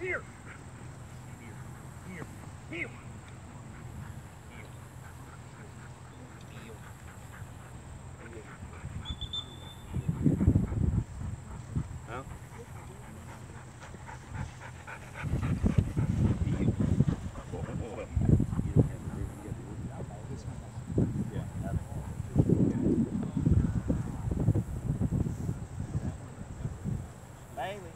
here, here. Here, here. Bailey.